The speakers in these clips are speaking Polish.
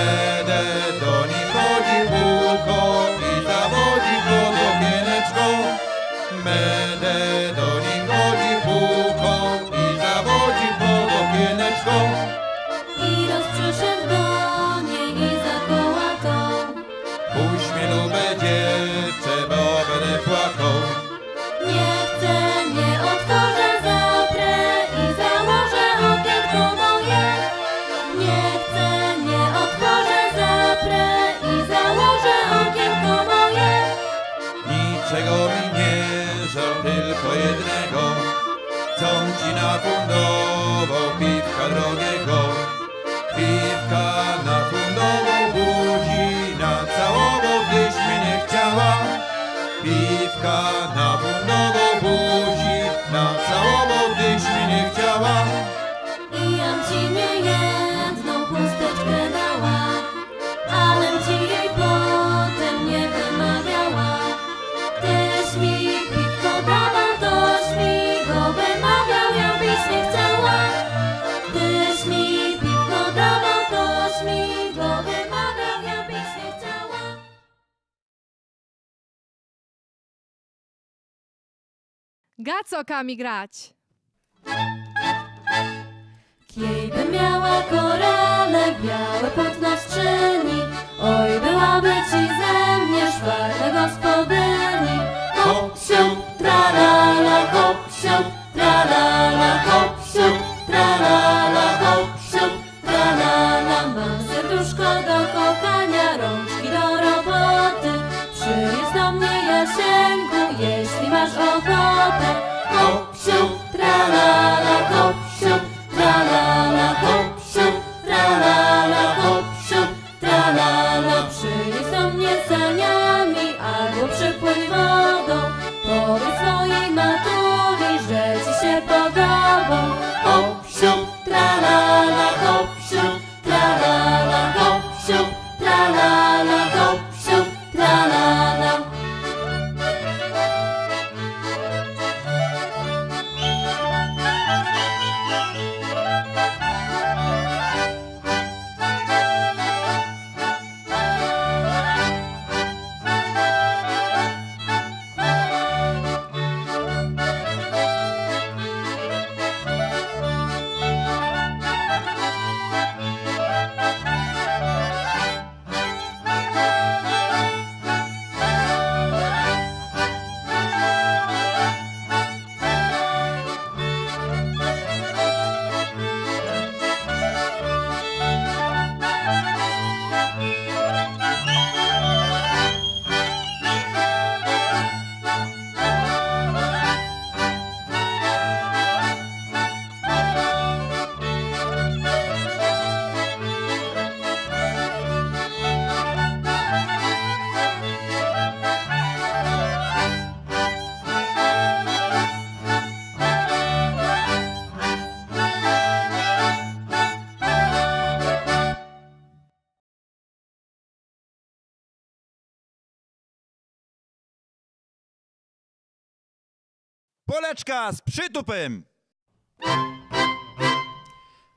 Będę do nafundował piwka drogiego. Piwka nafundował budzi Nacałował, gdyś mnie nie chciała. Piwka nafundował budzi Nacałował, Gacokami grać. Kiejby miała korale białe pod nos czyni, oj byłaby ci ze mnie szwarna gospodyni. Hop siup, tralala, hop siup, tralala, hop siup, tralala, hop siup, tralala. Mam serduszko do kochania, rączki do roboty. Przyjedź do mnie Jasieńku, jeśli masz ochotę. Poleczka z przytupem!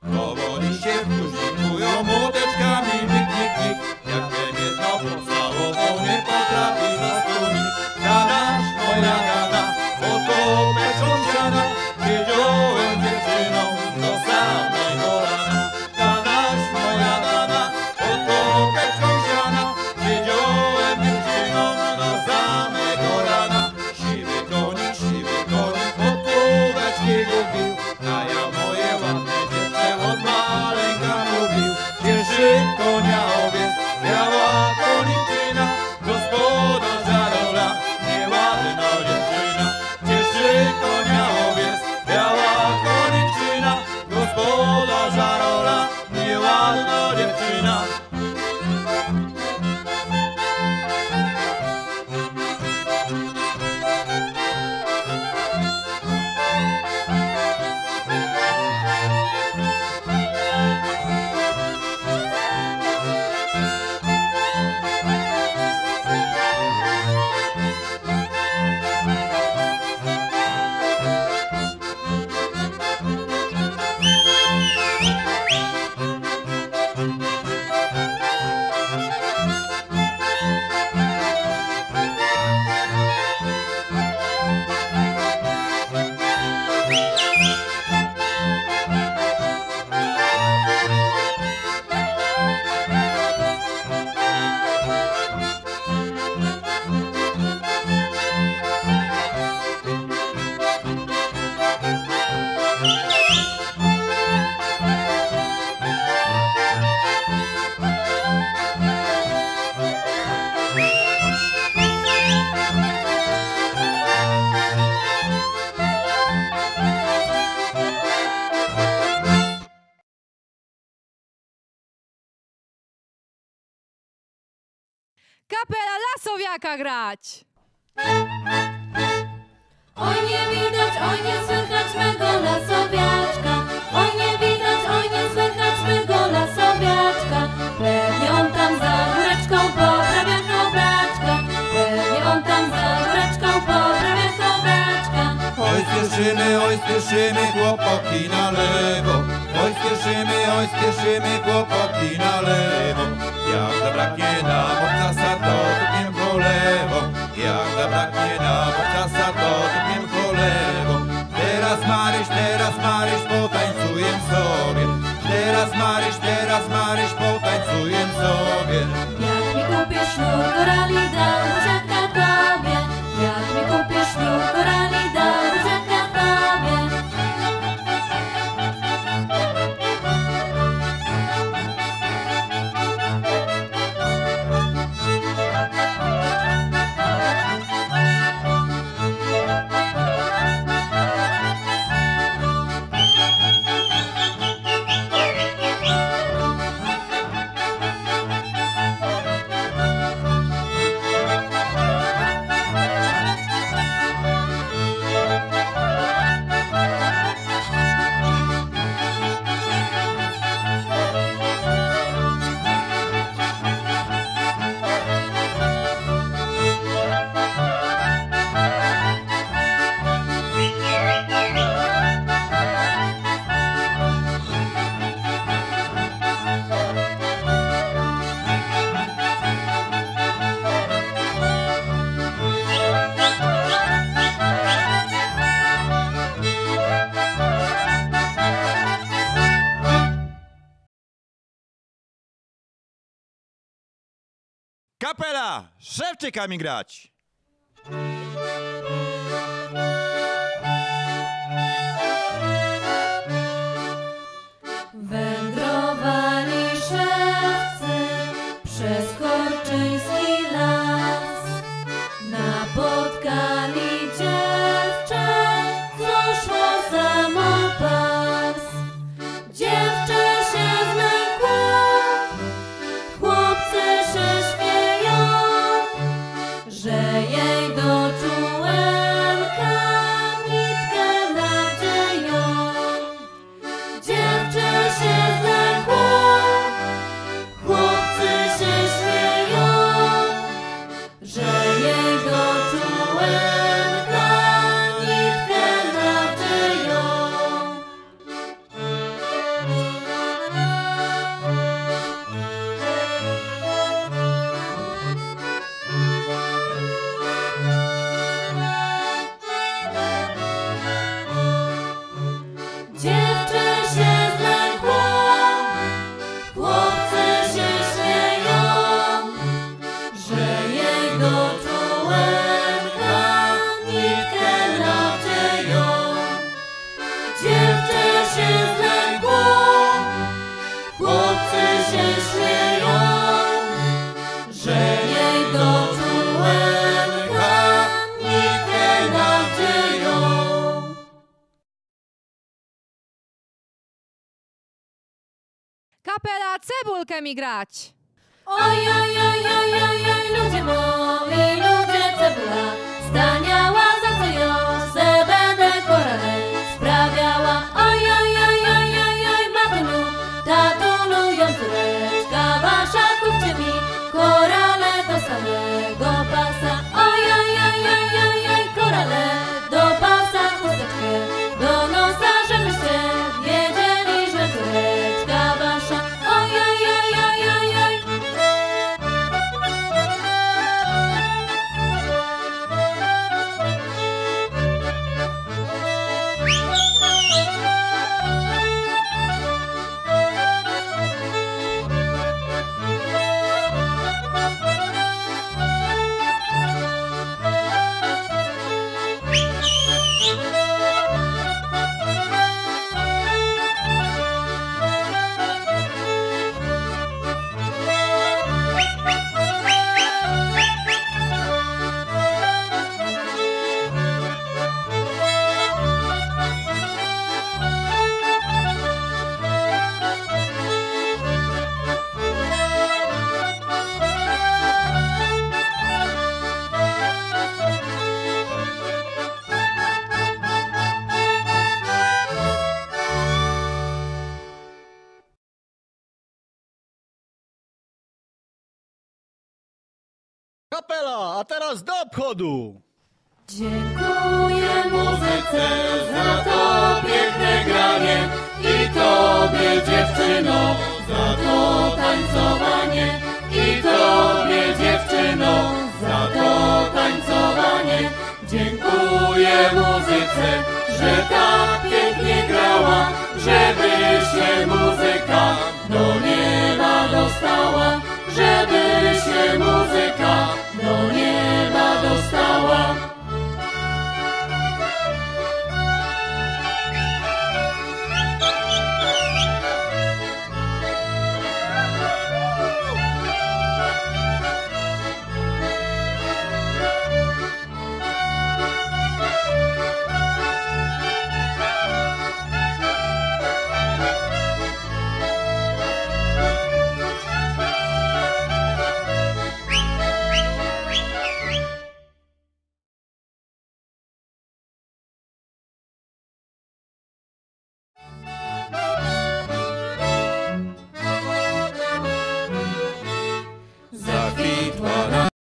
Powoli się wkurzykują młoteczkami, nik, nik, nik. Jak mnie znowu pocałował, nie potrafi zasłonić. Gadasz, moja gada, oto meczą siada. Siedziałem dziewczyną Lasowiaka grać! Oj nie widać, oj nie słychać mego lasowiaczka Oj nie widać, oj nie słychać mego lasowiaczka Pewnie on tam za góreczką poprawia kobraczka Pewnie on tam za góreczką poprawia kobraczka Oj spieszymy, oj spieszymy, chłopaki na lewo. Oj spieszymy, oj spieszymy, chłopaki na lewo. Jak zabraknie nam obcasa, to tupiem po lewo. Jak zabraknie nam obcasa, to tupiem po lewo. Teraz Maryś, teraz Maryś, potańcuję sobie. Teraz Maryś, teraz Maryś, potańcuję sobie. Jak mi kupisz sznur korali, dam tobie Jak mi kupisz sznur korali, dam Kapela Szewczyka mi grać! Kapela Cebulkę mi grać! Oj, oj, oj, oj, oj, oj, ludzie moi, ludzie Kapela, a teraz do obchodu! Dziękuję muzyce za to piękne granie i tobie dziewczyno za to tańcowanie i tobie dziewczyno za to tańcowanie. Dziękuję muzyce, że tak muzyka do nieba dostała.